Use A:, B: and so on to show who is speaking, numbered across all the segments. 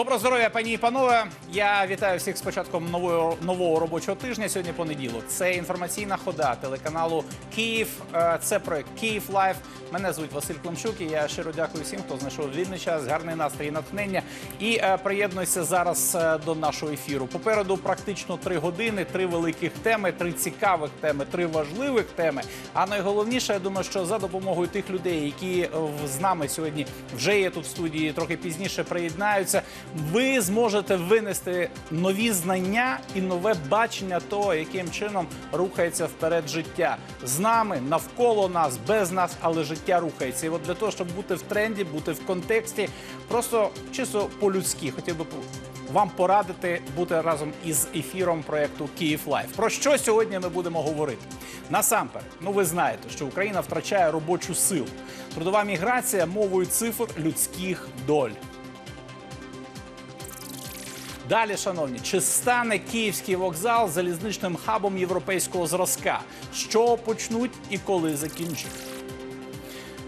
A: Доброго здоров'я, пані і панове. Я вітаю всіх з початком нового нового робочого тижня. Сьогодні понеділок. Це інформаційна хода телеканалу Київ. Е, Це проект Київ Live. Мене звуть Василь Климчук. І я щиро дякую всім, хто знайшов вільний час, гарний настрій натхнення. І е, приєднуйся зараз е, до нашого ефіру. Попереду практично три години, три великих теми, три цікавих теми, три важливих теми. А найголовніше, я думаю, що за допомогою тих людей, які з нами сьогодні вже є тут в студії, трохи пізніше приєднаються. Ви зможете винести нові знання і нове бачення того, яким чином рухається вперед життя з нами, навколо нас, без нас, але життя рухається. І от для того, щоб бути в тренді, бути в контексті, просто чисто по-людськи, хотів би вам порадити бути разом із ефіром проекту Київ Live. Про що сьогодні ми будемо говорити? Насамперед, ну ви знаєте, що Україна втрачає робочу силу. Трудова міграція мовою цифр людських доль. Далі, шановні, чи стане київський вокзал залізничним хабом європейського зразка? Що почнуть і коли закінчать?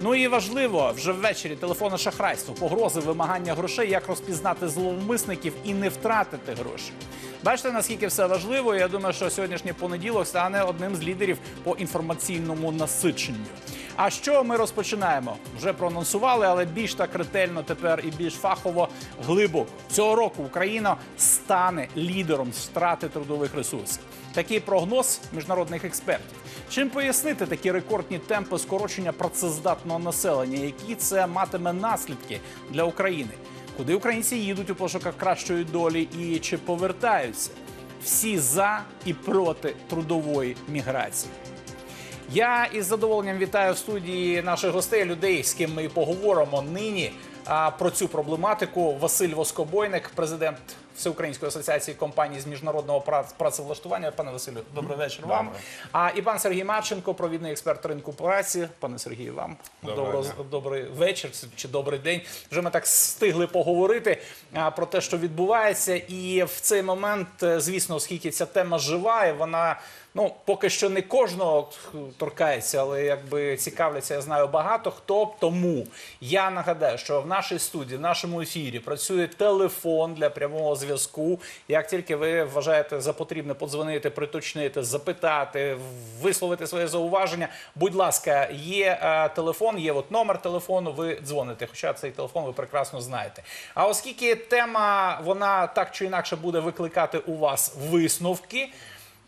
A: Ну і важливо вже ввечері телефонне шахрайство, погрози, вимагання грошей, як розпізнати зловмисників і не втратити гроші. Бачите, наскільки все важливо. Я думаю, що сьогоднішній понеділок стане одним з лідерів по інформаційному насиченню. А що ми розпочинаємо? Вже проанонсували, але більш так ретельно тепер і більш фахово глибоко. Цього року Україна стане лідером втрати трудових ресурсів. Такий прогноз міжнародних експертів. Чим пояснити такі рекордні темпи скорочення працездатного населення, які це матиме наслідки для України? Куди українці їдуть у пошуках кращої долі і чи повертаються? Всі за і проти трудової міграції. Я із задоволенням вітаю в студії наших гостей, людей, з ким ми поговоримо нині а, про цю проблематику. Василь Воскобойник, президент Всеукраїнської асоціації компаній з міжнародного прац- працевлаштування. Пане Василю, добрий вечір вам. А і пан Сергій Марченко, провідний експерт ринку праці. Пане Сергію, вам
B: Доброго
A: добрий вечір чи добрий день. Вже ми так встигли поговорити про те, що відбувається, і в цей момент, е, звісно, оскільки ця тема жива, і вона. Ну, поки що не кожного торкається, але якби цікавляться, я знаю багато хто. Тому я нагадаю, що в нашій студії, в нашому ефірі працює телефон для прямого зв'язку. Як тільки ви вважаєте за потрібне подзвонити, приточнити, запитати, висловити своє зауваження, будь ласка, є е, телефон, є от номер телефону. Ви дзвоните. Хоча цей телефон ви прекрасно знаєте. А оскільки тема вона так чи інакше буде викликати у вас висновки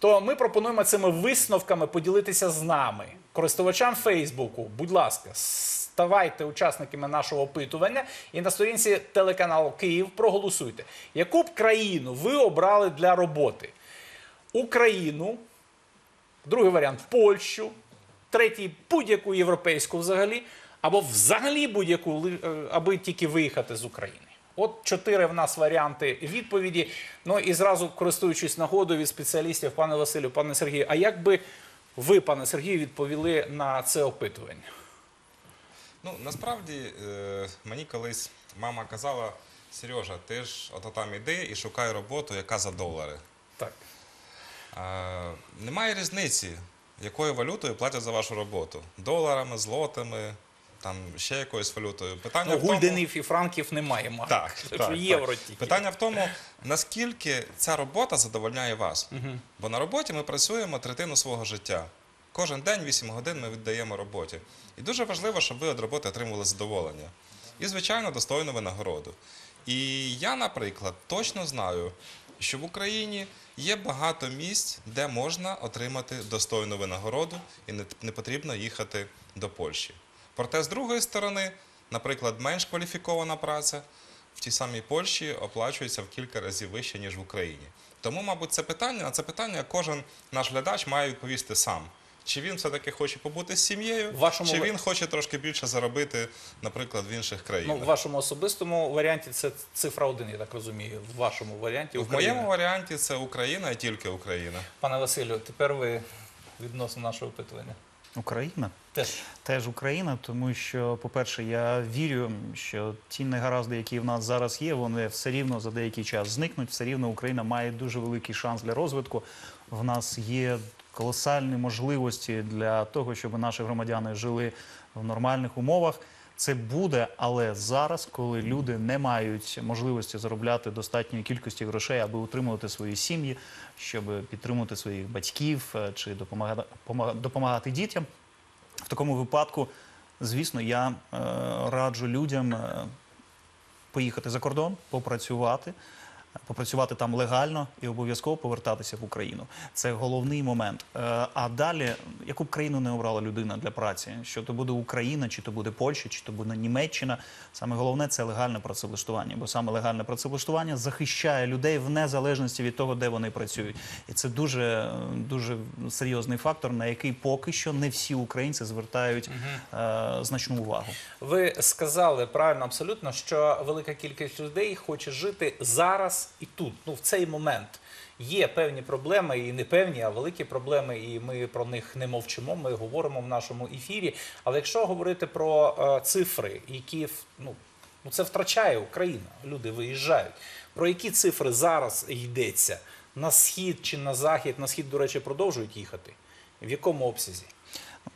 A: то ми пропонуємо цими висновками поділитися з нами, користувачам Фейсбуку. Будь ласка, ставайте учасниками нашого опитування і на сторінці телеканалу Київ проголосуйте, яку б країну ви обрали для роботи? Україну, другий варіант Польщу, третій будь-яку європейську взагалі, або взагалі будь-яку, е, аби тільки виїхати з України. От чотири в нас варіанти відповіді. Ну і зразу користуючись нагодою від спеціалістів, пане Василю, пане Сергію, а як би ви, пане Сергію, відповіли на це опитування?
B: Ну насправді е, мені колись мама казала: Сережа, ти ж ото там іди і шукай роботу, яка за долари.
A: Так.
B: Е, немає різниці, якою валютою платять за вашу роботу: доларами, злотами, там ще якоюсь валютою. Питання
A: Ну,
B: в тому,
A: гульденів і франків немає, Марк.
B: Так, так,
A: євро
B: так.
A: тільки.
B: Питання в тому, наскільки ця робота задовольняє вас. Бо на роботі ми працюємо третину свого життя. Кожен день 8 годин ми віддаємо роботі. І дуже важливо, щоб ви від роботи отримували задоволення. І, звичайно, достойну винагороду. І я, наприклад, точно знаю, що в Україні є багато місць, де можна отримати достойну винагороду і не потрібно їхати до Польщі. Проте, з другої сторони, наприклад, менш кваліфікована праця в тій самій Польщі оплачується в кілька разів вище, ніж в Україні. Тому, мабуть, це питання, на це питання кожен наш глядач має відповісти сам. Чи він все-таки хоче побути з сім'єю,
A: вашому
B: чи він хоче трошки більше заробити, наприклад, в інших
A: Ну,
B: країнах.
A: в вашому особистому варіанті це цифра один, я так розумію. В вашому варіанті
B: В моєму варіанті це Україна і тільки Україна.
A: Пане Василю, тепер ви відносно нашого опитування.
C: Україна
A: Теж
C: теж Україна, тому що, по-перше, я вірю, що ті негаразди, які в нас зараз є, вони все рівно за деякий час зникнуть. Все рівно Україна має дуже великий шанс для розвитку. В нас є колосальні можливості для того, щоб наші громадяни жили в нормальних умовах. Це буде, але зараз, коли люди не мають можливості заробляти достатньої кількості грошей, аби утримувати свої сім'ї, щоб підтримувати своїх батьків е, чи допомагати, помага- допомагати дітям, в такому випадку, звісно, я е, раджу людям е, поїхати за кордон, попрацювати. Попрацювати там легально і обов'язково повертатися в Україну. Це головний момент. Е, А далі, яку б країну не обрала людина для праці, що то буде Україна, чи то буде Польща, чи то буде Німеччина. Саме головне це легальне працевлаштування, бо саме легальне працевлаштування захищає людей в незалежності від того, де вони працюють. І це дуже, дуже серйозний фактор, на який поки що не всі українці звертають е, значну увагу.
A: Ви сказали правильно абсолютно, що велика кількість людей хоче жити зараз і тут, ну в цей момент. Є певні проблеми, і не певні, а великі проблеми, і ми про них не мовчимо. Ми говоримо в нашому ефірі. Але якщо говорити про е, цифри, які ну, ну це втрачає Україна, люди виїжджають. Про які цифри зараз йдеться? На схід чи на захід? На схід, до речі, продовжують їхати. В якому обсязі?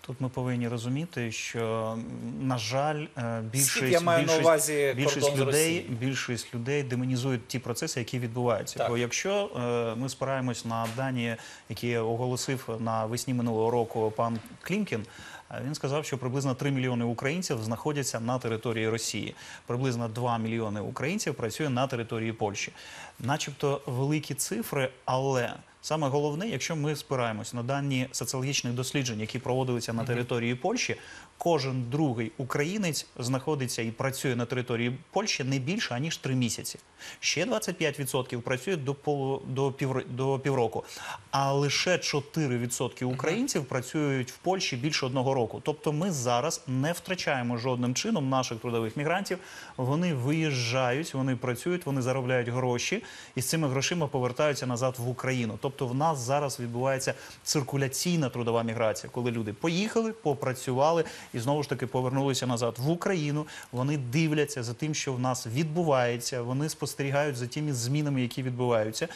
C: Тут ми повинні розуміти, що на жаль, е, більшість,
A: я маю на
C: більшість,
A: увазі
C: більшість людей, більшість людей демонізують ті процеси, які відбуваються.
A: Так.
C: Бо якщо е, ми спираємось на дані, які оголосив навесні минулого року пан Клімкін. е, Він сказав, що приблизно 3 мільйони українців знаходяться на території Росії. Приблизно 2 мільйони українців працює на території Польщі. Начебто великі цифри, але саме головне, якщо ми спираємось на дані соціологічних досліджень, які проводилися на території Польщі, кожен другий українець знаходиться і працює на території Польщі не більше аніж 3 місяці. Ще 25% працюють до полу до пів до півроку. А лише 4% українців працюють в Польщі більше одного року. Тобто, ми зараз не втрачаємо жодним чином наших трудових мігрантів. Вони виїжджають, вони працюють, вони заробляють гроші і з цими грошима повертаються назад в Україну. Тобто, в нас зараз відбувається циркуляційна трудова міграція, коли люди поїхали, попрацювали і знову ж таки повернулися назад в Україну. Вони дивляться за тим, що в нас відбувається. Вони спостерігають за тими змінами, які відбуваються.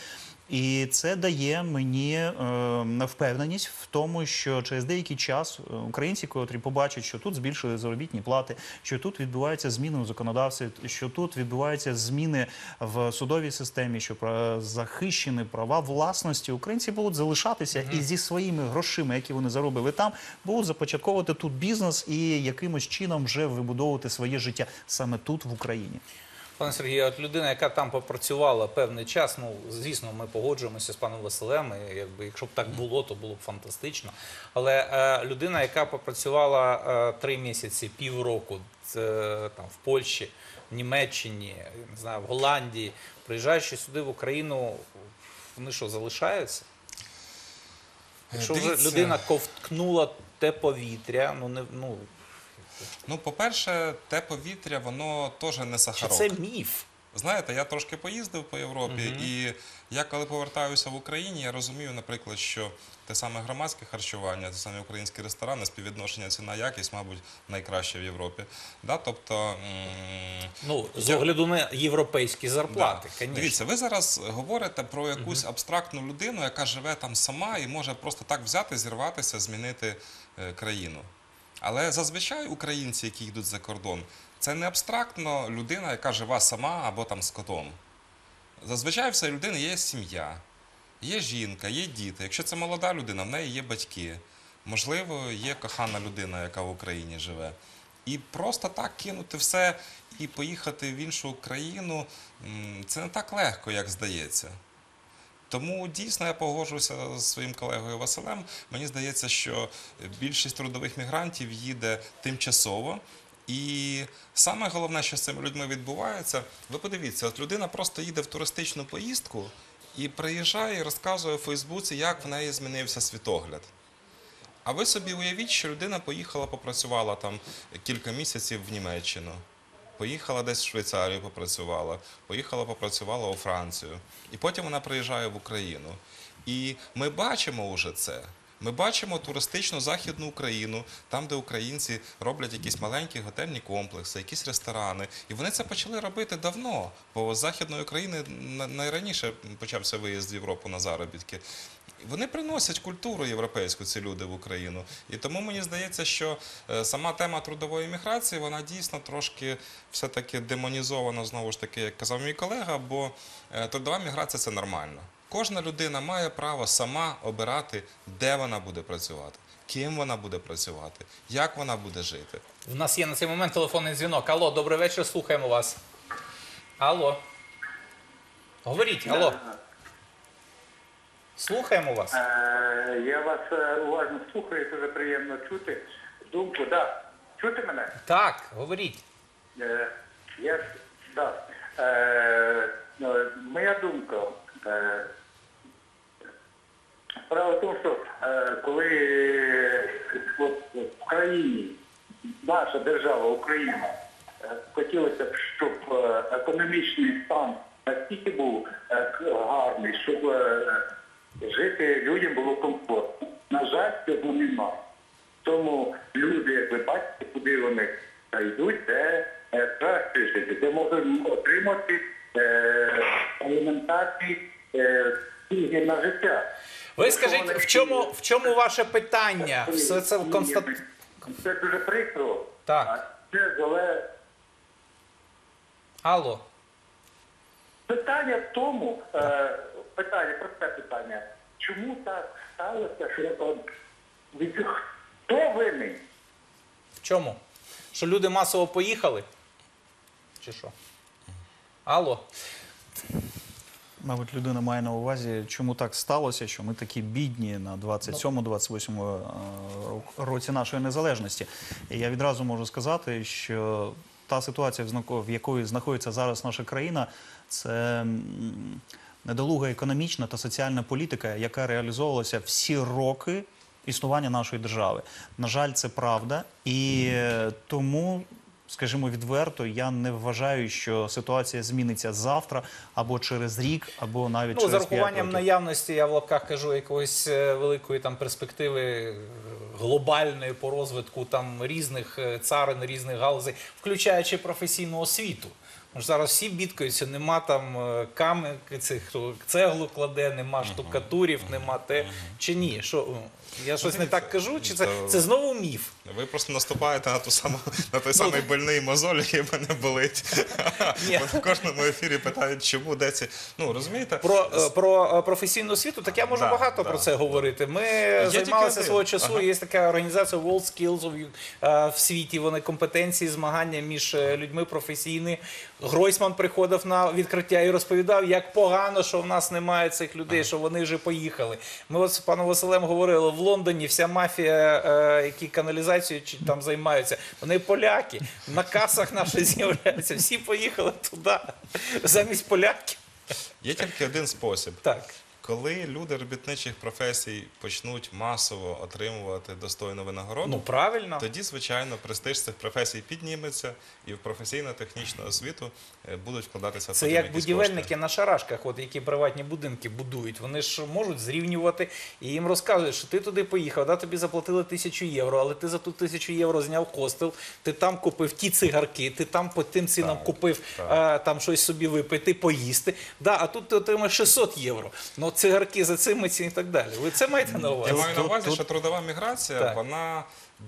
C: І це дає мені е, впевненість в тому, що через деякий час е, українці, котрі побачать, що тут збільшили заробітні плати, що тут відбуваються зміни у законодавстві, що тут відбуваються зміни в судовій системі, що захищені права власності, українці будуть залишатися і зі своїми грошима, які вони заробили там, будуть започатковувати тут бізнес і якимось чином вже вибудовувати своє життя саме тут, в Україні.
A: Пане Сергію, от людина, яка там попрацювала певний час, ну звісно, ми погоджуємося з паном Василем. І, якби, якщо б так було, то було б фантастично. Але е, людина, яка попрацювала е, три місяці, півроку це, там, в Польщі, в Німеччині, не знаю, в Голландії, приїжджаючи сюди в Україну, вони що, залишаються? Якщо вже
B: Дивіться.
A: людина ковткнула те повітря, ну не ну
B: Ну, по-перше, те повітря, воно теж не
A: чи
B: сахарок.
A: це міф?
B: Знаєте, я трошки поїздив по Європі, і я коли повертаюся в Україні, я розумію, наприклад, що те саме громадське харчування, те саме українські ресторани, співвідношення ціна якість, мабуть, найкраще в Європі. Да? Тобто, м,
A: Ну, з огляду на європейські зарплати,
B: Да.
A: звісно.
B: Дивіться, ви зараз говорите про якусь абстрактну людину, яка живе там сама і може просто так взяти, зірватися, змінити е, країну. Але зазвичай українці, які йдуть за кордон, це не абстрактно людина, яка живе сама або там з котом. Зазвичай в цієї людини є сім'я, є жінка, є діти. Якщо це молода людина, в неї є батьки. Можливо, є кохана людина, яка в Україні живе. І просто так кинути все і поїхати в іншу країну це не так легко, як здається. Тому дійсно я погоджуюся з своїм колегою Василем. Мені здається, що більшість трудових мігрантів їде тимчасово. І саме головне, що з цими людьми відбувається, ви подивіться, от людина просто їде в туристичну поїздку і приїжджає і розказує у Фейсбуці, як в неї змінився світогляд. А ви собі уявіть, що людина поїхала, попрацювала там кілька місяців в Німеччину. Поїхала десь в Швейцарію, попрацювала, поїхала, попрацювала у Францію. І потім вона приїжджає в Україну. І ми бачимо вже це. Ми бачимо туристичну західну Україну, там, де українці роблять якісь маленькі готельні комплекси, якісь ресторани. І вони це почали робити давно, бо з Західної України на- найраніше почався виїзд в Європу на заробітки. Вони приносять культуру європейську, ці люди в Україну. І тому мені здається, що е, сама тема трудової міграції, вона дійсно трошки все-таки демонізована, знову ж таки, як казав мій колега, бо е, трудова міграція це нормально. Кожна людина має право сама обирати, де вона буде працювати, ким вона буде працювати, як вона буде жити.
A: У нас є на цей момент телефонний дзвінок. Алло, добрий вечір, слухаємо вас. Алло. Говоріть, алло. Слухаємо вас.
D: Е, Я вас е, уважно слухаю, дуже приємно чути думку. Да. Чути мене?
A: Так, говоріть.
D: Е, Я, да. Моя думка. Справа в тому, що коли в країні, наша держава, Україна, хотілося б, щоб економічний стан настільки був гарний, щоб жити людям було комфортно. На жаль, цього немає. Тому люди, як ви бачите, куди вони йдуть, де е, краще жити, де можуть отримати е, елементарні е, пільги на життя.
A: Ви скажіть, в чому, в чому ваше питання? Все це в констат...
D: Це дуже прикро.
A: Так.
D: Це але
A: Алло.
D: питання в тому, е, питання, просте питання, чому так сталося, що від- хто винний?
A: В чому? Що люди масово поїхали? Чи що? Алло.
C: Мабуть, людина має на увазі, чому так сталося, що ми такі бідні на 27-28 е, році нашої незалежності. І я відразу можу сказати, що та ситуація, в якої знаходиться зараз наша країна, це недолуга економічна та соціальна політика, яка реалізовувалася всі роки існування нашої держави. На жаль, це правда, і е, тому. Скажімо відверто, я не вважаю, що ситуація зміниться завтра або через рік, або навіть
A: Ну, з
C: через п'ять
A: урахуванням
C: років.
A: наявності, я в лапках кажу, якоїсь е, великої там перспективи е, глобальної по розвитку там різних царин, різних галузей, включаючи професійну освіту. Зараз всі бідкаються, нема там е, цих хто цеглу кладе, нема штукатурів, нема те чи ні. Що е, я щось не так кажу? Чи це, це знову міф?
B: Ви просто наступаєте на ту саму на той самий больний мозоль, який мене болить. В кожному ефірі питають, чому де ці. Ну розумієте,
A: Про, е, про професійну освіту, так я можу
B: Да,
A: багато
B: да.
A: про це говорити. Ми займалися свого часу.
B: Ага.
A: Є така організація World Skills в світі. Вони компетенції, змагання між людьми професійні. Гройсман приходив на відкриття і розповідав, як погано, що в нас немає цих людей, що вони вже поїхали. Ми от з паном Василем говорили в Лондоні. Вся мафія, е, які каналізацією чи там займаються, вони поляки. На касах наші з'являються. Всі поїхали туди замість поляків.
B: є тільки один спосіб.
A: Так.
B: Коли люди робітничих професій почнуть масово отримувати достойну винагороду,
A: Ну правильно.
B: тоді, звичайно, престиж цих професій підніметься, і в професійно-технічну освіту е, будуть вкладатися
A: Це як будівельники
B: кошти.
A: на шарашках, от які приватні будинки будують. Вони ж можуть зрівнювати і їм розказують, що ти туди поїхав, да, тобі заплатили тисячу євро, але ти за ту тисячу євро зняв хостел, ти там купив ті цигарки, ти там по тим цінам
B: Так,
A: купив
B: так.
A: е, там щось собі випити, поїсти. Да, а тут ти отримаєш 600 євро. Ну цигарки за цими ці і так далі. Ви це маєте на увазі?
B: Я маю на увазі, що трудова міграція
A: Так.
B: вона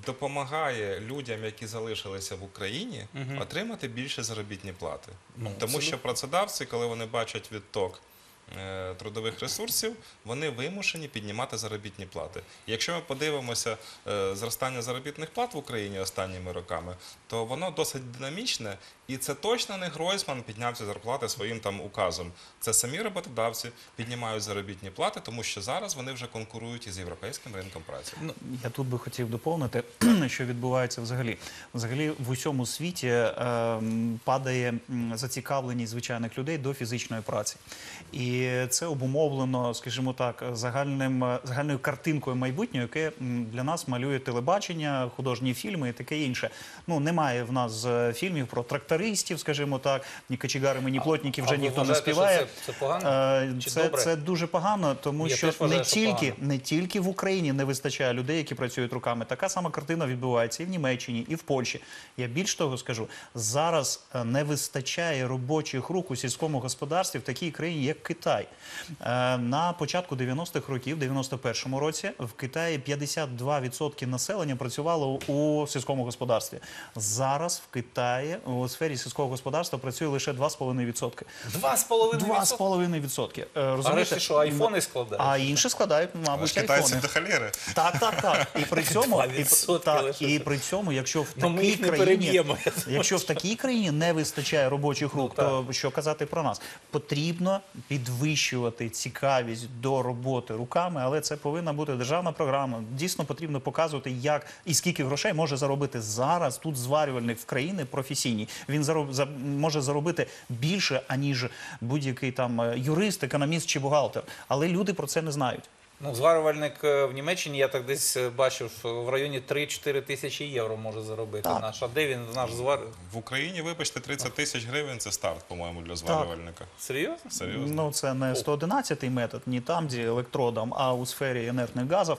B: допомагає людям, які залишилися в Україні, отримати більше заробітні плати.
A: Ну,
B: Тому
A: абсолютно.
B: що працедавці, коли вони бачать відток. е, Трудових ресурсів вони вимушені піднімати заробітні плати. Якщо ми подивимося е, зростання заробітних плат в Україні останніми роками, то воно досить динамічне, і це точно не Гройсман підняв ці зарплати своїм там указом. Це самі роботодавці піднімають заробітні плати, тому що зараз вони вже конкурують із європейським ринком праці.
C: Я тут би хотів доповнити, що відбувається взагалі. Взагалі в усьому світі ем, падає зацікавленість звичайних людей до фізичної праці. І це обумовлено, скажімо так, загальним, е, загальною картинкою майбутнього, яке для нас малює телебачення, художні фільми і таке інше. Ну, немає в нас е, фільмів про трактористів, трактористів, скажімо так, ні кочегарами, ні плотників вже
A: а
C: ніхто не
A: вважаєте, що
C: співає.
A: це- це погано?
C: Е,
A: Чи
C: Це,
A: добре?
C: це дуже погано, тому
A: Я
C: що
A: вважаю,
C: не тільки
A: погано.
C: не тільки в Україні не вистачає людей, які працюють руками. Така сама картина відбувається і в Німеччині, і в Польщі. Я більш того скажу, зараз е, не вистачає робочих рук у сільському господарстві в такій країні, як Китай. Е, На початку 90-х років, в 91-му році, в Китаї 52% населення працювало у сільському господарстві. Зараз в Китаї у сфері сільського господарства працює лише 2,5%.
A: Два з половиною відсотки.
C: 2,5%. Е,
A: А
C: Розумієте?
A: решті що, айфони складають?
C: А інші складають,
B: Але
C: мабуть,
B: китайці
C: айфони.
B: до холєри.
C: Так, так, так. І при цьому, і,
A: 2%
C: так,
A: лише.
C: і при цьому, якщо в
A: Ну, ми
C: такій
A: їх не
C: країні,
A: переб'ємо, я думаю.
C: якщо в такій країні не вистачає робочих рук,
A: Ну,
C: то що казати про нас? Потрібно підвищувати цікавість до роботи руками, але це повинна бути державна програма. Дійсно потрібно показувати, як і скільки грошей може заробити зараз. Тут зварювальник в країни професійній. Він зароб, за, може заробити більше аніж будь-який там е, юрист, економіст чи бухгалтер. Але люди про це не знають.
A: Ну, зварювальник е, в Німеччині, я так десь е, бачив, е, в районі 3-4 тисячі євро може заробити
C: Так.
A: наш. А де він наш звар?
B: В Україні, вибачте, 30 тисяч гривень це старт, по-моєму, для зварювальника.
A: Серйозно?
B: Серйозно.
C: Ну, це не 111 метод, не там, де електродом, а у сфері інертних газів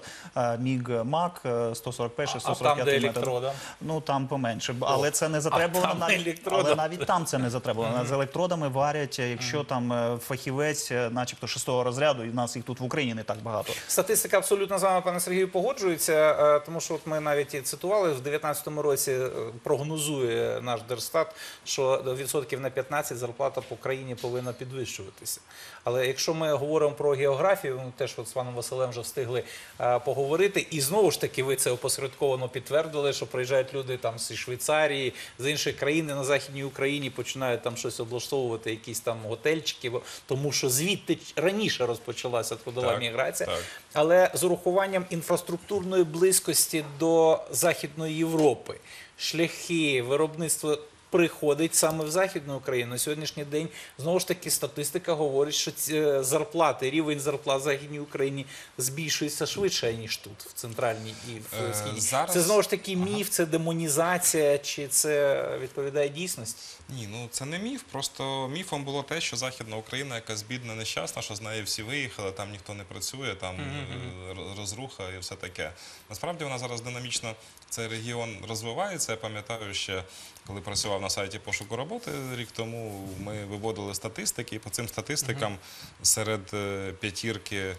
C: МІГ МАК е, 141
A: А
C: 145
A: там, де
C: метод.
A: електродом?
C: Ну там поменше, але це не затребувано
A: там
C: навіть
A: електродом.
C: але навіть там це не затребувано. З електродами варять, якщо там фахівець, начебто шестого розряду, і в нас їх тут в Україні не так багато.
A: Статистика абсолютно з вами, пане Сергію, погоджується, е, тому що от ми навіть і цитували в 2019 році е, прогнозує наш Держстат, що до відсотків на 15 зарплата по країні повинна підвищуватися. Але якщо ми говоримо про географію, ми теж от з паном Василем вже встигли е, поговорити, і знову ж таки ви це опосередковано підтвердили, що приїжджають люди там з Швейцарії, з інших країн на західній Україні починають там щось облаштовувати, якісь там готельчики, тому що звідти раніше розпочалася трудова
B: Так,
A: міграція.
B: так.
A: Але з урахуванням інфраструктурної близькості до Західної Європи, шляхи, виробництво приходить саме в Західну Україну. На сьогоднішній день знову ж таки статистика говорить, що ці е, зарплати, рівень зарплат в Західній Україні збільшується швидше, ніж тут, в центральній і в
B: Е,
A: східній.
B: зараз-
A: Це знову ж таки міф, це демонізація, чи це відповідає дійсності?
B: Ні, ну це не міф. Просто міфом було те, що Західна Україна якась бідна, нещасна, що з неї всі виїхали, там ніхто не працює, там е, р- розруха і все таке. Насправді вона зараз динамічно цей регіон розвивається. Я пам'ятаю ще, коли працював на сайті пошуку роботи рік тому, ми виводили статистики, і по цим статистикам серед е, п'ятірки е,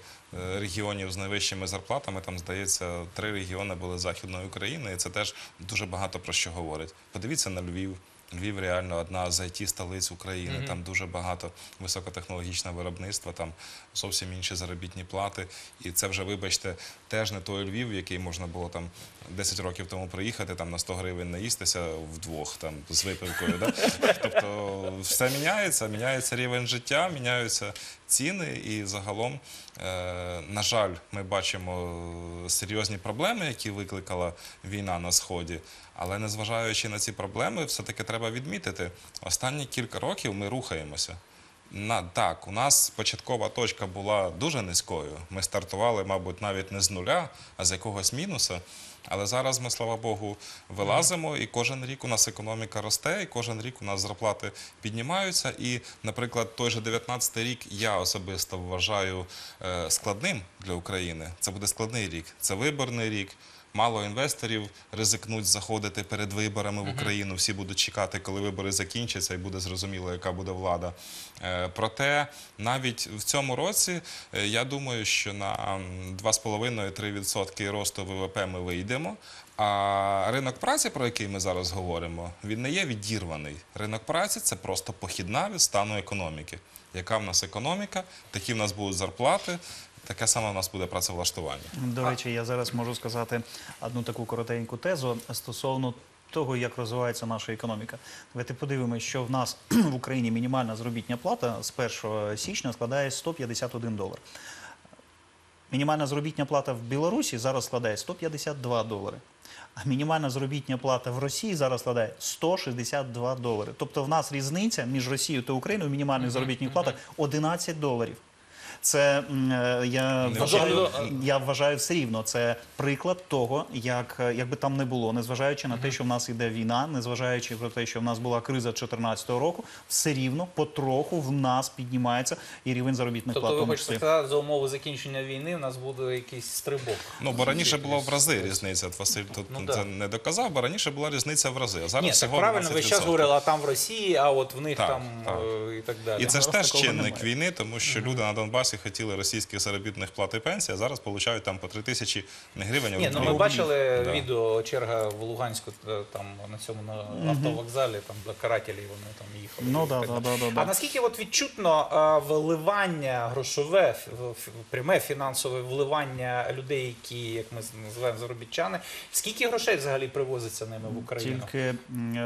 B: регіонів з найвищими зарплатами, там, здається, три регіони були Західної України, і це теж дуже багато про що говорить. Подивіться на Львів. Львів реально одна з it столиць України. Там дуже багато високотехнологічне виробництво, там зовсім інші заробітні плати. І це вже, вибачте, теж не той Львів, в який можна було там 10 років тому приїхати, там на 100 гривень наїстися вдвох там з випивкою. Да? Тобто все міняється, міняється рівень життя, міняються ціни, і загалом, е, на жаль, ми бачимо серйозні проблеми, які викликала війна на сході. Але незважаючи на ці проблеми, все-таки треба відмітити, останні кілька років ми рухаємося. На, так, у нас початкова точка була дуже низькою. Ми стартували, мабуть, навіть не з нуля, а з якогось мінуса. Але зараз ми, слава Богу, вилазимо, і кожен рік у нас економіка росте, і кожен рік у нас зарплати піднімаються. І, наприклад, той же 19-й рік я особисто вважаю е, складним для України. Це буде складний рік. Це виборний рік. Мало інвесторів ризикнуть заходити перед виборами в Україну. Всі будуть чекати, коли вибори закінчаться, і буде зрозуміло, яка буде влада. Е, Проте навіть в цьому році е, я думаю, що на м, 2,5-3% росту ВВП ми вийдемо. А ринок праці, про який ми зараз говоримо, він не є відірваний. Ринок праці це просто похідна від стану економіки. Яка в нас економіка, такі в нас будуть зарплати, таке саме в нас буде працевлаштування.
C: До речі, я зараз можу сказати одну таку коротеньку тезу стосовно того, як розвивається наша економіка. Давайте подивимося, що в нас в Україні мінімальна заробітня плата з 1 січня складає 151 долар. Мінімальна заробітня плата в Білорусі зараз складає 152 долари. А мінімальна заробітня плата в Росії зараз складає 162 долари. Тобто в нас різниця між Росією та Україною в мінімальних заробітних платах 11 доларів. Це е, я вважаю, я вважаю все рівно. Це приклад того, як, е, як би там не було, незважаючи на те, що в нас іде війна, незважаючи про те, що в нас була криза 2014 року, все рівно потроху в нас піднімається і рівень заробітних
A: Тобто
C: плат. в
A: ви хочете сказати, за умови закінчення війни в нас буде якийсь стрибок.
B: Ну, бо раніше було в рази різниця. Василь тут
A: Ну,
B: це
A: да.
B: не доказав, бо раніше була різниця в рази. А зараз
A: Ні, так
B: всього
A: правильно, ви
B: 12%.
A: зараз говорили, а там в Росії, а от в них
B: Так,
A: там
B: так.
A: е, і так далі.
B: І це ж теж чинник
C: немає.
B: війни, тому що люди на Донбасі хотіли російських заробітних плат і пенсій, а зараз получають там по 3 тисячі не гривень, а
A: Ні, ну ми бачили
B: Да.
A: відео черга в Луганську, е, там на цьому на автовокзалі, там для карателів вони там їхали.
C: Ну да, да, да, да, да.
A: А наскільки от відчутно е, вливання грошове, пряме фінансове вливання людей, які, як ми називаємо заробітчани, скільки грошей взагалі привозиться ними в Україну?
C: Тільки е,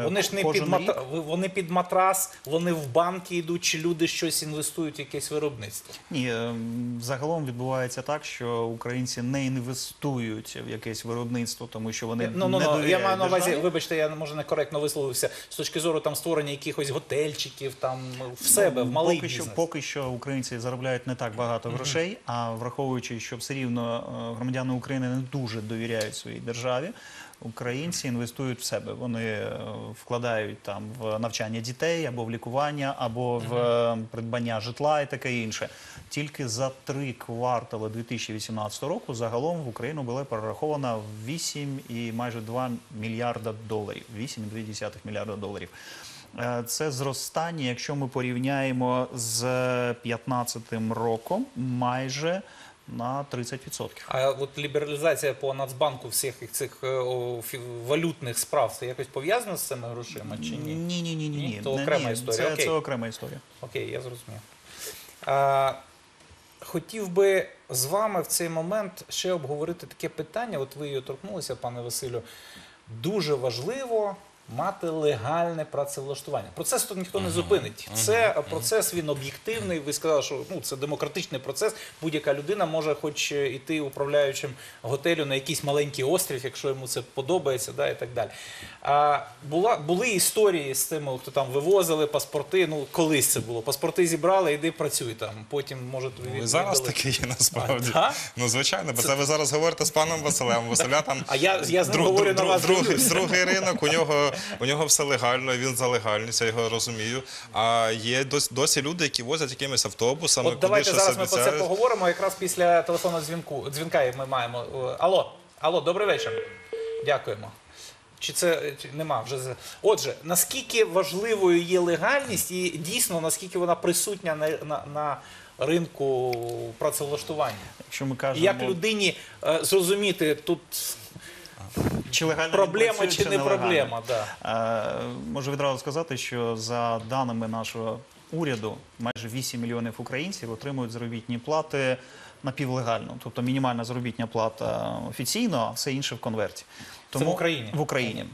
A: Вони ж не під
C: рік-
A: мата... вони під матрас, вони в банки йдуть, чи люди щось інвестують в якесь виробництво.
C: Ні, ем, загалом відбувається так, що українці не інвестують в якесь виробництво, тому що вони
A: Ну, ну,
C: не
A: ну, я маю на увазі, вибачте, я може некоректно висловився. З точки зору там створення якихось готельчиків, там в себе, в малий
C: поки що, поки що українці заробляють не так багато грошей, а враховуючи, що все рівно е, громадяни України не дуже довіряють своїй державі. Українці інвестують в себе. Вони е, вкладають там в навчання дітей або в лікування, або в е, придбання житла і таке інше. Тільки за три квартали 2018 року загалом в Україну було перераховано 8 і майже 2 мільярда доларів. 8,2 мільярда доларів. Е, Це зростання, якщо ми порівняємо з 2015 роком, майже на 30%.
A: А от лібералізація по Нацбанку всіх цих е, о, валютних справ це якось пов'язано з цими грошима чи ні?
C: Ні, ні, ні, ні,
A: Ні?
C: Не,
A: окрема
C: ні,
A: історія,
C: Це,
A: окей.
C: це окрема історія.
A: Окей, я зрозумів. А, хотів би з вами в цей момент ще обговорити таке питання. От ви його торкнулися, пане Василю. Дуже важливо мати легальне працевлаштування. Процес тут ніхто не зупинить. Це процес він об'єктивний. Ви сказали, що ну це демократичний процес. Будь-яка людина може, хоч е, іти управляючим готелю на якийсь маленький острів, якщо йому це подобається, да, і так далі. А була були історії з тими, хто там вивозили паспорти. Ну колись це було. Паспорти зібрали, іди працюй там. Потім може тобі
B: Ну, зараз таке є насправді.
A: А?
B: Ну, звичайно, бо це ви зараз говорите з паном Василем. Василя там
A: А я- я з ним
B: друг-
A: говорю
B: друг-
A: на вас, дивлюсь.
B: другий ринок, у нього, у нього все легально, він за легальність, я його розумію. А є досі, досі люди, які возять якимись автобусами,
A: От давайте зараз ми про це поговоримо. Якраз після телефонного дзвінку дзвінка ми маємо. Е, Алло, алло, добрий вечір. Дякуємо. Чи це чи нема вже з- отже, наскільки важливою є легальність, і дійсно наскільки вона присутня на, на, на ринку працевлаштування?
C: Якщо ми
A: І
C: кажемо,
A: як людині е, зрозуміти тут
C: чи легально
A: проблема чи не
C: нелегально?
A: проблема? Да.
C: Е, Можу відразу сказати, що за даними нашого уряду, майже 8 мільйонів українців отримують заробітні плати напівлегально. Тобто мінімальна заробітня плата офіційно, а все інше в конверті.
A: В Україні?
C: В Україні.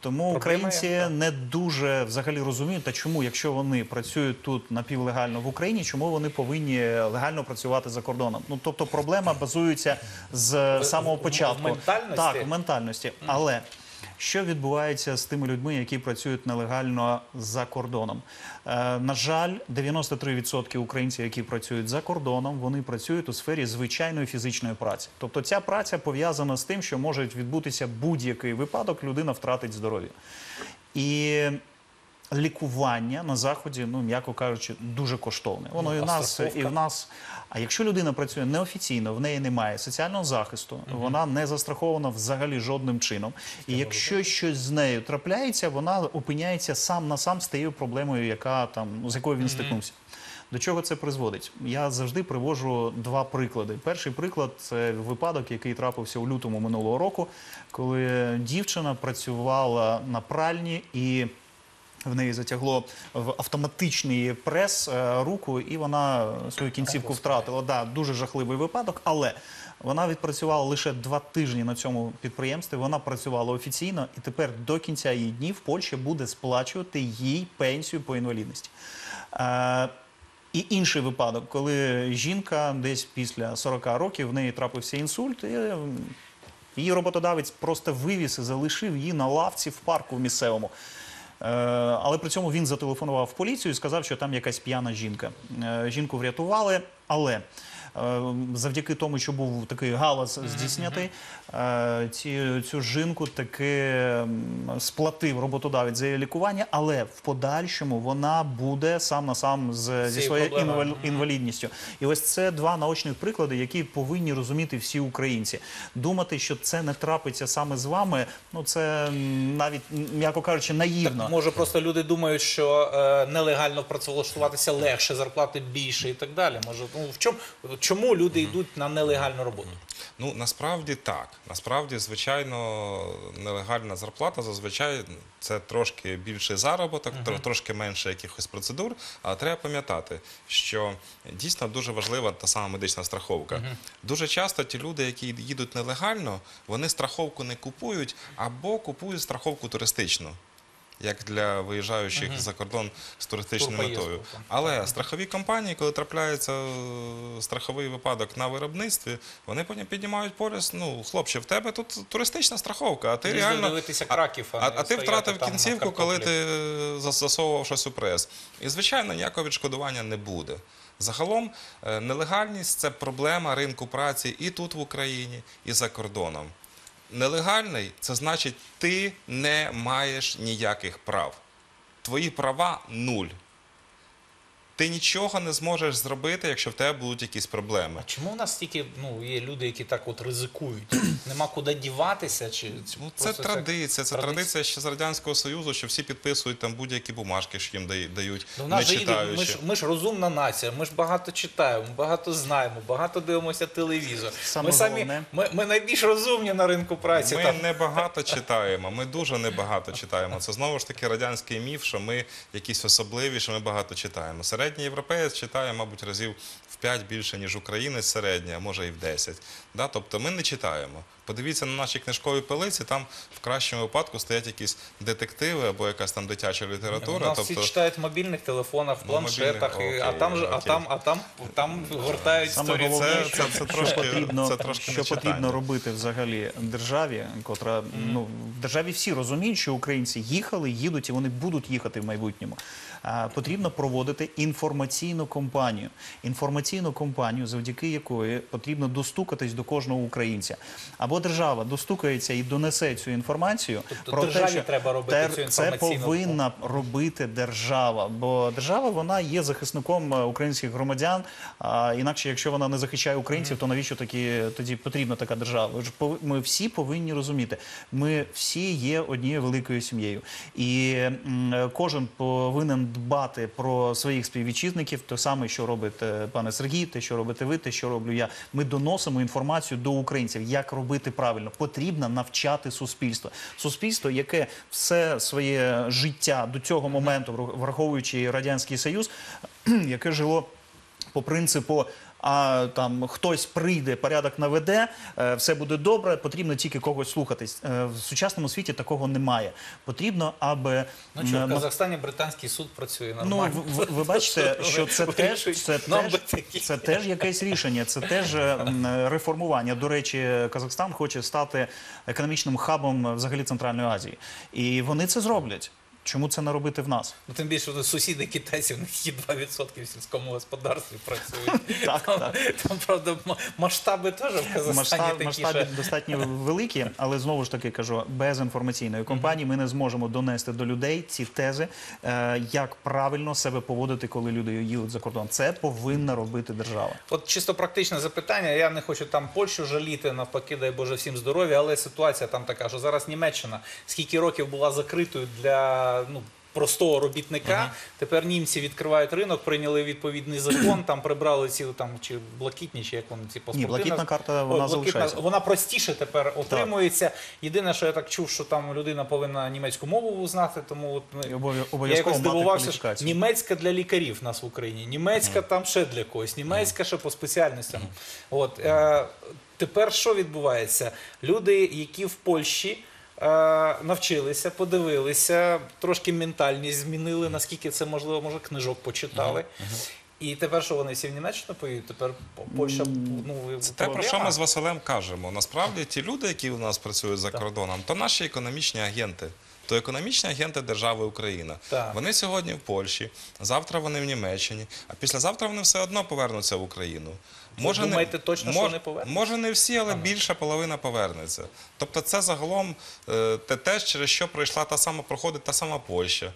C: Тому
A: Проблема
C: українці
A: є,
C: не дуже взагалі розуміють, та чому, якщо вони працюють тут напівлегально в Україні, чому вони повинні легально працювати за кордоном? Ну тобто проблема базується з самого
A: в- в
C: початку.
A: ментальності?
C: Так, в ментальності. Але що відбувається з тими людьми, які працюють нелегально за кордоном? Е, на жаль, 93% українців, які працюють за кордоном, вони працюють у сфері звичайної фізичної праці. Тобто ця праця пов'язана з тим, що може відбутися будь-який випадок, людина втратить здоров'я. І лікування на заході, ну м'яко кажучи, дуже коштовне. Воно і
A: Ну,
C: в нас, і в нас. А якщо людина працює неофіційно, в неї немає соціального захисту, вона не застрахована взагалі жодним чином. І якщо щось з нею трапляється, вона опиняється сам на сам з тією проблемою, яка там з якою він стикнувся. До чого це призводить? Я завжди привожу два приклади. Перший приклад це випадок, який трапився у лютому минулого року, коли дівчина працювала на пральні і. В неї затягло в автоматичний прес е, руку, і вона свою кінцівку втратила. Да, дуже жахливий випадок, але вона відпрацювала лише два тижні на цьому підприємстві. Вона працювала офіційно, і тепер до кінця її днів Польща буде сплачувати їй пенсію по інвалідності. Е, і інший випадок, коли жінка десь після 40 років в неї трапився інсульт, і її роботодавець просто вивіз і залишив її на лавці в парку місцевому. Е, Але при цьому він зателефонував в поліцію і сказав, що там якась п'яна жінка. Е, Жінку врятували, але завдяки тому, що був такий галас здійснятий, е, ці, цю жінку таки сплатив роботодавець за її лікування, але в подальшому вона буде сам на сам з, зі своєю
A: проблемою.
C: інвалідністю. І ось це два наочних приклади, які повинні розуміти всі українці. Думати, що це не трапиться саме з вами, ну це навіть, м'яко кажучи, наївно.
A: Може, просто люди думають, що е, нелегально працевлаштуватися легше, зарплати більше і так далі. Може, ну в чому чому люди йдуть на нелегальну роботу?
B: Ну насправді так. Насправді, звичайно, нелегальна зарплата зазвичай це трошки більший заробіток, тро- трошки менше якихось процедур. Але треба пам'ятати, що дійсно дуже важлива та сама медична страховка. Дуже часто ті люди, які їдуть нелегально, вони страховку не купують або купують страховку туристичну. Як для виїжджаючих за кордон з туристичною
A: Турпоїздку,
B: метою. Але страхові компанії, коли трапляється е, страховий випадок на виробництві, вони потім піднімають поліс. Ну, хлопче, в тебе тут туристична страховка, а ти
A: Їздив
B: реально.
A: дивитися
B: а-
A: Краків, а
B: а,
A: не
B: а ти
A: стояти
B: втратив
A: там на
B: кінцівку, коли
A: картоплі.
B: ти е, зас- засовував щось у прес. І, звичайно, ніякого відшкодування не буде. Загалом, е, нелегальність це проблема ринку праці і тут в Україні, і за кордоном. Нелегальний це значить, ти не маєш ніяких прав. Твої права нуль. Ти нічого не зможеш зробити, якщо в тебе будуть якісь проблеми.
A: А чому в нас стільки ну, є люди, які так от ризикують? Нема куди діватися? Чи,
B: Ну, це
A: просто
B: традиція, це
A: традиція?
B: традиція ще з Радянського Союзу, що всі підписують там будь-які бумажки, що їм дають,
A: Ну, в
B: не
A: нас же
B: читаючи.
A: ми, ж, ми ж розумна нація, ми ж багато читаємо, багато знаємо, багато дивимося телевізор.
C: Саме
A: ми самі ми, ми найбільш розумні на ринку праці.
B: Ми
A: там.
B: небагато читаємо, ми дуже небагато читаємо. Це знову ж таки радянський міф, що ми якісь особливі, що ми багато читаємо. Середній європеєць читає, мабуть, разів в 5 більше, ніж українець середній, а може і в 10. Да? Тобто ми не читаємо. Подивіться на наші книжкові полиці, там в кращому випадку стоять якісь детективи або якась там дитяча
A: У
B: література.
A: нас
B: тобто...
A: всі читають в мобільних телефонах, в
B: Ну,
A: планшетах,
B: мобільних,
A: і- а там же, а там, а там, там гортають
C: головне,
B: Це- це- це
C: що
B: трошки-
C: потрібно,
B: це трошки
C: що потрібно робити взагалі державі, котра ну в державі всі розуміють, що українці їхали, їдуть і вони будуть їхати в майбутньому. А, потрібно проводити інформаційну кампанію. Інформаційну кампанію, завдяки якої потрібно достукатись до кожного українця. Або держава достукається і донесе цю інформацію.
A: Тобто державі треба робити цю
C: це повинна робити держава. Бо держава вона є захисником е, українських громадян. А інакше, якщо вона не захищає українців, то навіщо такі тоді потрібна така держава? Ми всі повинні розуміти. Ми всі є однією великою сім'єю, і м, е, кожен повинен дбати про своїх співвітчизників. Те саме, що робить е, пане Сергій, те, що робите ви, те, що роблю я. Ми доносимо інформацію до українців, як робити правильно. Потрібно навчати суспільство. Суспільство, яке все своє життя до цього моменту, враховуючи радянський союз, яке жило по принципу. А там хтось прийде, порядок наведе, е, все буде добре. Потрібно тільки когось слухатись. Е, В сучасному світі такого немає. Потрібно, аби
A: Ну що, в Казахстані британський суд працює
C: Ну,
A: нормально.
C: ви, ви бачите, що це теж, це, теж, це теж якесь рішення, це теж е, реформування. До речі, Казахстан хоче стати економічним хабом взагалі Центральної Азії. І вони це зроблять. Чому це не робити в нас?
A: Ну, тим більше що сусіди китайці, в них є 2% в сільському господарстві працюють.
C: Так,
A: там,
C: так.
A: там, правда, масштаби теж в Казахстані
C: Масштаб,
A: такі,
C: масштаби
A: що...
C: достатньо великі, але знову ж таки кажу, без інформаційної компанії ми не зможемо донести до людей ці тези, е, як правильно себе поводити, коли люди їдуть за кордон. Це повинна робити держава.
A: От чисто практичне запитання. Я не хочу там Польщу жаліти, навпаки, дай Боже всім здоров'я, але ситуація там така, що зараз Німеччина скільки років була закритою для ну. Простого робітника тепер німці відкривають ринок, прийняли відповідний закон, там прибрали ці там чи блакитні, чи як вони ці паспорти.
C: блакитна карта, вона
A: О,
C: залишається.
A: Вона простіше тепер отримується. Єдине, що я так чув, що там людина повинна німецьку мову знати, тому от ми- я якось здивувався, що німецька для лікарів в нас в Україні, німецька там ще для когось, німецька ще по спеціальностям. От е, тепер що відбувається? Люди, які в Польщі. Е, Навчилися, подивилися, трошки ментальність змінили, наскільки це можливо, може, книжок почитали. І тепер що вони всі в Німеччину поїдуть? Тепер Польща ну,
B: Це те, про що ми з Василем кажемо. Насправді ті люди, які у нас працюють за кордоном, то наші економічні агенти. то економічні агенти держави Україна.
A: Так.
B: Вони сьогодні в Польщі, завтра вони в Німеччині, а післязавтра вони все одно повернуться в Україну.
A: Ви думаєте точно, що не повернуться?
B: Може не всі, але більша половина повернеться. Тобто це загалом е, те, те, через що пройшла та сама, проходить та сама Польща,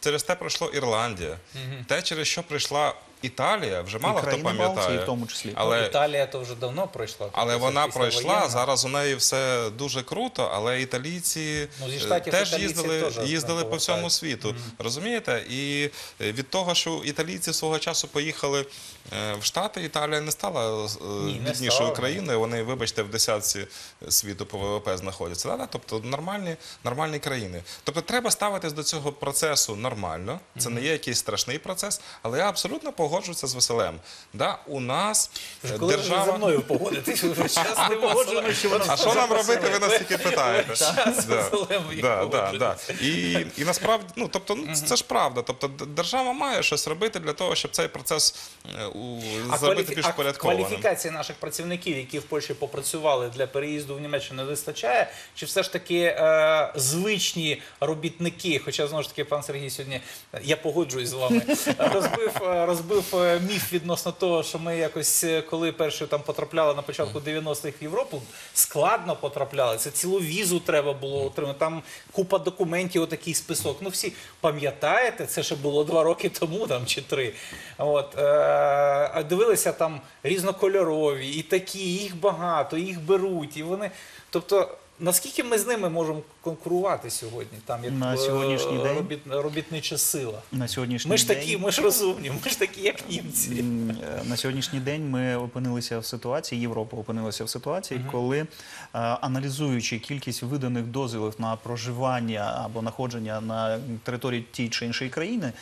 B: через те пройшло Ірландія, те, через що прийшла Італія, вже мало хто пам'ятає.
C: Балтії в тому числі.
B: Але
A: Ну, Італія то вже давно пройшла.
B: але
A: Тобто
B: вона пройшла.
A: воєнна.
B: Зараз у неї все дуже круто, але італійці
A: Ну, зі
B: е,
A: Штатів
B: теж їздили,
A: теж
B: їздили по всьому світу. Розумієте? І е, від того, що італійці свого часу поїхали е, в Штати, Італія не стала біднішою країною. Вони, вибачте, в десятці світу по ВВП знаходяться. Да? Тобто нормальні, нормальні країни. Тобто треба ставитись до цього процесу нормально. Це не є якийсь страшний процес, але я абсолютно погоджуюся з Василем. Да? У нас е,
A: Коли ви
B: держава.
A: за мною погодитесь, ви час не
C: погоджуємося, що вона
B: А що нам робити, ви нас тільки питаєте?
A: час
B: Да. Да, да. І, і насправді, ну тобто, ну, це ж правда. Тобто, держава має щось робити для того, щоб цей процес е, у, зробити більш
A: а кваліфікації наших працівників, які в Польщі попрацювали для переїзду в Німеччину, не вистачає? Чи все ж таки е, звичні робітники? Хоча знову ж таки пан Сергій сьогодні я погоджуюсь з вами, розбив, е, розбив е, міф відносно того, що ми якось, е, коли перші там потрапляли на початку 90-х в Європу, складно потрапляли. Це цілу візу треба було отримати. Там купа документів, отакий список. Ну всі пам'ятаєте, це ще було два роки тому, там чи три. От е, дивилися там різнокольорові, і такі, їх багато, їх беруть, і вони. Тобто, наскільки ми з ними можемо конкурувати сьогодні? Там як
C: На
A: е,
C: сьогоднішній день?
A: робіт, робітнича сила.
C: На сьогоднішній
A: Ми ж
C: день...
A: такі, ми ж розумні, ми ж такі, як німці.
C: Е, На сьогоднішній день ми опинилися в ситуації, Європа опинилася в ситуації, коли е, аналізуючи кількість виданих дозволів на проживання або знаходження на території тієї чи іншої країни,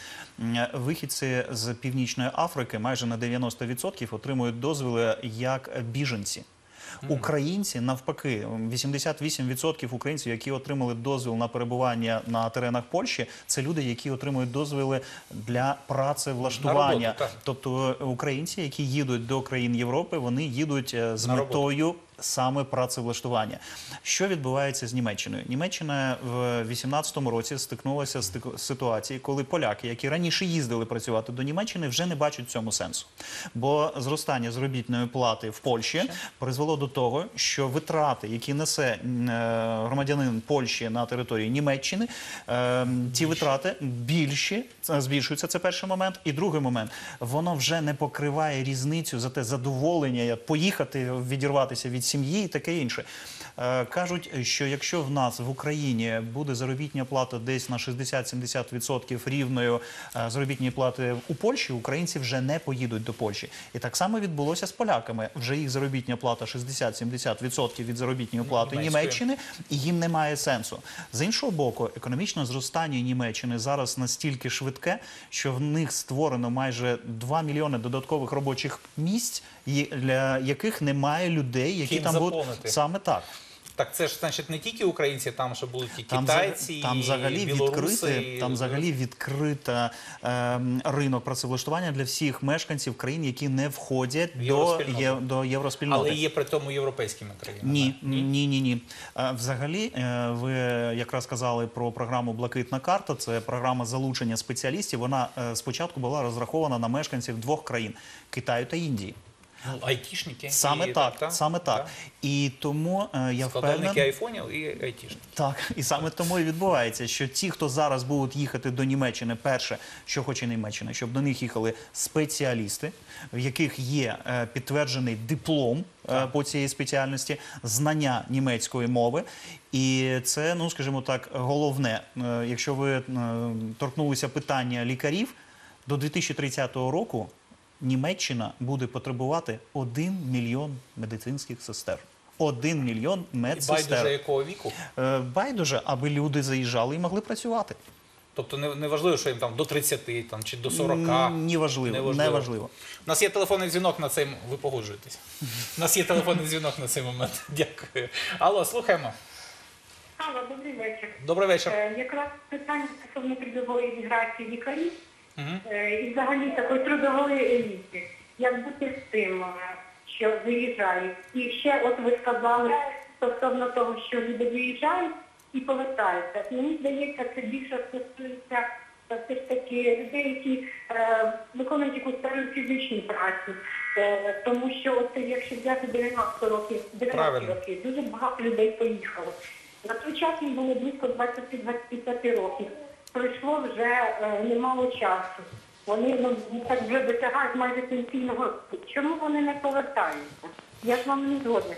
C: вихідці з Північної Африки майже на 90% отримують дозволи як біженці. Українці навпаки, 88% українців, які отримали дозвіл на перебування на теренах Польщі, це люди, які отримують дозвіли для працевлаштування.
A: влаштування. роботу.
C: Тобто е, українці, які їдуть до країн Європи, вони їдуть е, з
A: На роботу.
C: Саме працевлаштування. Що відбувається з Німеччиною? Німеччина в 18-му році стикнулася з ситуацією, коли поляки, які раніше їздили працювати до Німеччини, вже не бачать цьому сенсу. Бо зростання заробітної плати в Польщі призвело до того, що витрати, які несе е, громадянин Польщі на території Німеччини, е, ті витрати більші, збільшуються. Це перший момент. І другий момент воно вже не покриває різницю за те задоволення поїхати, відірватися від сім'ї і таке інше. Е, Кажуть, що якщо в нас в Україні буде заробітня плата десь на 60-70% рівною е, заробітної плати у Польщі, українці вже не поїдуть до Польщі. І так само відбулося з поляками. Вже їх заробітня плата 60-70% від заробітної плати. Німеччини, і їм немає сенсу. З іншого боку, економічне зростання Німеччини зараз настільки швидке, що в них створено майже 2 мільйони додаткових робочих місць, для яких немає людей, які
A: Ким
C: там будуть саме так.
A: Так це ж значить не тільки українці, там ще будуть і китайці,
C: там
A: і
C: взагалі
A: білоруси,
C: відкрити,
A: і-
C: там взагалі відкрита ем, ринок працевлаштування для всіх мешканців країн, які не входять до, є, до євроспільноти.
A: але є при тому європейськими країнами.
C: Ні, ні, ні, ні, ні. Е, Взагалі, е, ви якраз казали про програму Блакитна карта. Це програма залучення спеціалістів. Вона е, спочатку була розрахована на мешканців двох країн Китаю та Індії.
A: Ну, айтішники.
C: Саме
A: і,
C: так, саме так.
A: так.
C: І тому е, я
A: Складовники
C: впевнений.
A: айфонів і айтішники.
C: Так, і саме тому і відбувається, що ті, хто зараз будуть їхати до Німеччини, перше, що хоче Німеччина, щоб до них їхали спеціалісти, в яких є е, підтверджений диплом е, по цієї спеціальності, знання німецької мови. І це, ну скажімо так, головне. Е, якщо ви е, торкнулися питання лікарів, до 2030 року Німеччина буде потребувати 1 мільйон медицинських сестер. 1 мільйон
A: І байдуже якого віку.
C: Е, Байдуже, аби люди заїжджали і могли працювати.
A: Тобто не, не важливо, що їм там до 30 там, чи до 40.
C: М, Неважливо,
A: Неважливо.
C: неважливо.
A: У нас є телефонний дзвінок на цей м- ви погоджуєтесь. У нас є телефонний дзвінок на цей момент. Дякую. Алло, слухаємо.
E: Алло, добрий вечір.
A: Добрий вечір.
E: Е, Якраз питання стосовно трудової міграції лікарів і взагалі такої трудової еліти. Як бути з тим, е, що виїжджають? І ще от ви сказали стосовно того, що люди виїжджають і повертаються. Мені здається, це більше стосується е, все ж таки людей, які е, виконують якусь стару фізичну працю. Е, тому що от якщо взяти 90 років, 90 років, дуже багато людей поїхало. На той час їм було близько 20-25 років. Пройшло вже е, немало часу. Вони ну, так вже досягають майже пенсійного. Чому вони не повертаються? Я з вами не згодна.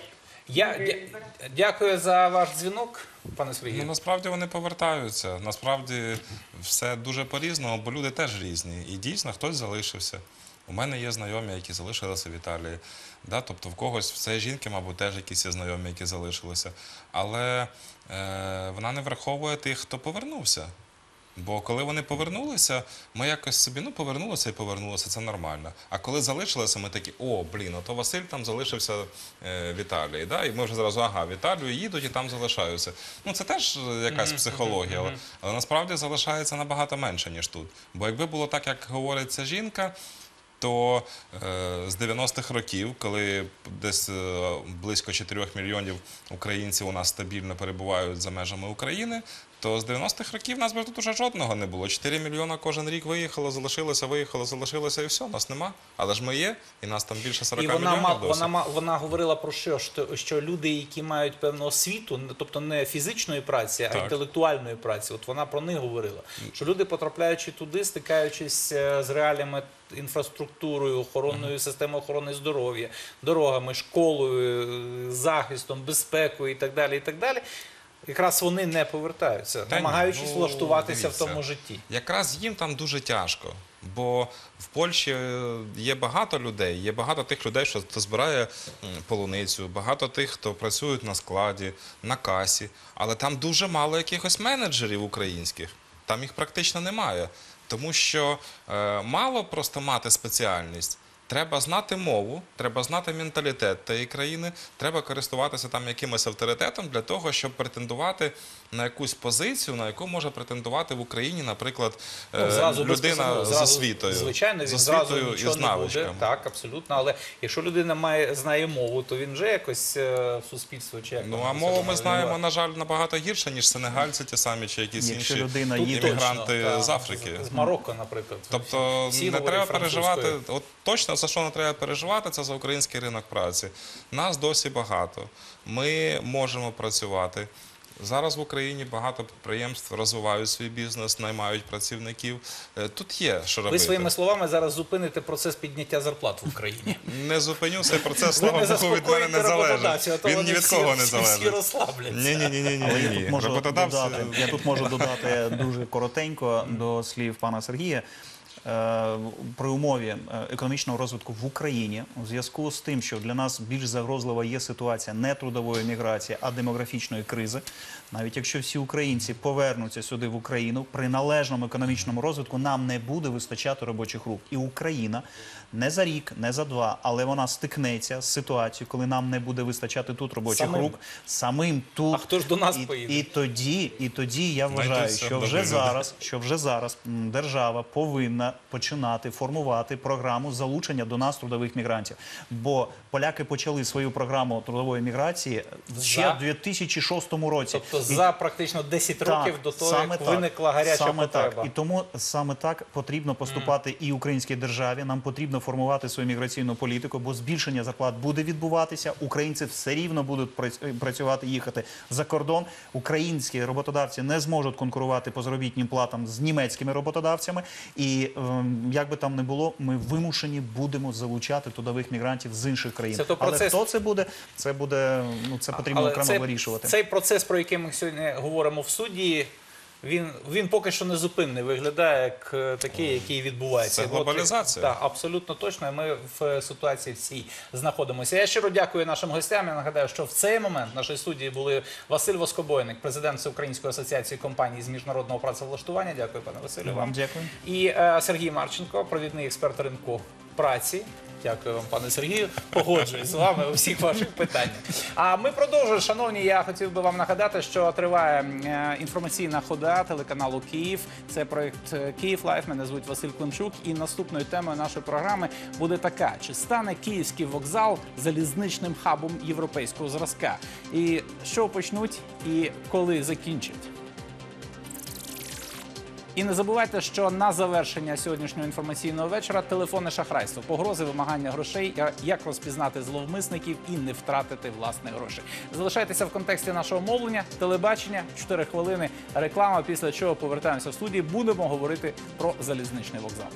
A: Я дя- дякую за ваш дзвінок, пане
B: Ну, насправді вони повертаються. Насправді все дуже по-різному, бо люди теж різні. І дійсно хтось залишився. У мене є знайомі, які залишилися в Італії. Да? Тобто в когось це жінки, мабуть, теж якісь є знайомі, які залишилися. Але е, вона не враховує тих, хто повернувся. Бо коли вони повернулися, ми якось собі ну повернулися і повернулися, це нормально. А коли залишилися, ми такі, о, блін, ото Василь там залишився е, в Італії. Да? І ми вже зразу, ага, в Італію їдуть і там залишаються. Ну це теж якась психологія, але, але насправді залишається набагато менше, ніж тут. Бо якби було так, як говорить ця жінка. То е, з 90-х років, коли десь е, близько 4 мільйонів українців у нас стабільно перебувають за межами України, то з 90-х років нас би тут уже жодного не було. 4 мільйона кожен рік виїхало, залишилося, виїхало, залишилося і все. Нас нема. Але ж ми є, і нас там більше 40
A: І вона
B: мільйонів досі.
A: вона ма- вона говорила про що? Що, що люди, які мають певну освіту, тобто не фізичної праці, а
B: Так.
A: інтелектуальної праці. От вона про них говорила. Що люди, потрапляючи туди, стикаючись е, з реаліями інфраструктурою, охоронною системою охорони здоров'я, дорогами, школою, е, захистом, безпекою і так далі. І так далі. Якраз вони не повертаються,
B: Та ні,
A: намагаючись
B: ну,
A: влаштуватися
B: дивіться.
A: в тому житті.
B: Якраз їм там дуже тяжко. Бо в Польщі е, є багато людей, є багато тих людей, що хто збирає полуницю, багато тих, хто працюють на складі, на касі. Але там дуже мало якихось менеджерів українських. Там їх практично немає. Тому що е, мало просто мати спеціальність. Треба знати мову, треба знати менталітет тієї країни, треба користуватися там якимось авторитетом для того, щоб претендувати на якусь позицію, на яку може претендувати в Україні, наприклад, е,
A: Ну, зразу
B: людина з освітою.
A: Звичайно, він зразу нічого не буде. Так, абсолютно. Але якщо людина має знає мову, то він вже якось е, суспільство чи як
B: Ну а мову ми знаємо, на жаль, набагато гірше, ніж сенегальці, ті самі чи якісь
C: Якщо
B: інші
C: людина їде-
A: точно,
B: іммігранти з Африки.
A: з, з Марокко, наприклад.
B: Тобто
A: Всі
B: не треба переживати. От точно за що не треба переживати, це за український ринок праці. Нас досі багато. Ми можемо працювати. Зараз в Україні багато підприємств розвивають свій бізнес, наймають працівників. Е, Тут є що
A: Ви своїми словами зараз зупините процес підняття зарплат в Україні.
B: Не зупиню цей процес, слава
A: не
B: Богу, від мене не залежить. Він ні від кого не залежить.
A: розслабляться.
B: Ні, ні, ні, ні, ні.
C: я тут можу додати дуже коротенько до слів пана Сергія. Е, При умові е, економічного розвитку в Україні у зв'язку з тим, що для нас більш загрозлива є ситуація не трудової міграції, а демографічної кризи. Навіть якщо всі українці повернуться сюди в Україну, при належному економічному розвитку нам не буде вистачати робочих рук. І Україна не за рік, не за два, але вона стикнеться з ситуацією, коли нам не буде вистачати тут робочих
A: Самим.
C: рук, самим тут.
A: А хто ж до нас
C: і,
A: поїде?
C: І тоді, і тоді я вважаю, що вже зараз, що вже зараз держава повинна починати формувати програму залучення до нас трудових мігрантів. Бо поляки почали свою програму трудової міграції ще в 2006 році.
A: Тобто
C: І-
A: за практично 10 років до того, як
C: так,
A: виникла гаряча
C: саме
A: потреба.
C: Так. І тому саме так потрібно поступати і українській державі. Нам потрібно формувати свою міграційну політику, бо збільшення зарплат буде відбуватися. Українці все рівно будуть прац- працювати, їхати за кордон. Українські роботодавці не зможуть конкурувати по заробітним платам з німецькими роботодавцями. І ем, як би там не було, ми вимушені будемо залучати трудових мігрантів з інших країн.
A: Це то
C: Але хто це буде? Це буде ну це потрібно
A: Але
C: окремо вирішувати.
A: Цей процес, про який ми сьогодні говоримо в суді, він, він поки що не зупинний, виглядає як е, такий, який відбувається.
B: Це глобалізація.
A: Так, абсолютно точно. Ми в е, ситуації всій знаходимося. Я щиро дякую нашим гостям. Я нагадаю, що в цей момент в нашій студії були Василь Воскобойник, президент Всеукраїнської асоціації компаній з міжнародного працевлаштування. Дякую, пане Василю.
C: Вам дякую.
A: І е, Сергій Марченко, провідний експерт ринку праці. Дякую вам, пане Сергію. Погоджуюсь з вами у всіх ваших питаннях. А ми продовжуємо, шановні. Я хотів би вам нагадати, що триває е, інформаційна хода телеканалу Київ. Це проект е, Київ Live. Мене звуть Василь Климчук. І наступною темою нашої програми буде така: чи стане київський вокзал залізничним хабом європейського зразка? І що почнуть, і коли закінчать? І не забувайте, що на завершення сьогоднішнього інформаційного вечора телефонне шахрайство, погрози, вимагання грошей, як розпізнати зловмисників і не втратити власне гроші. Залишайтеся в контексті нашого мовлення, телебачення, 4 хвилини, реклама. Після чого повертаємося в студії. Будемо говорити про залізничний вокзал.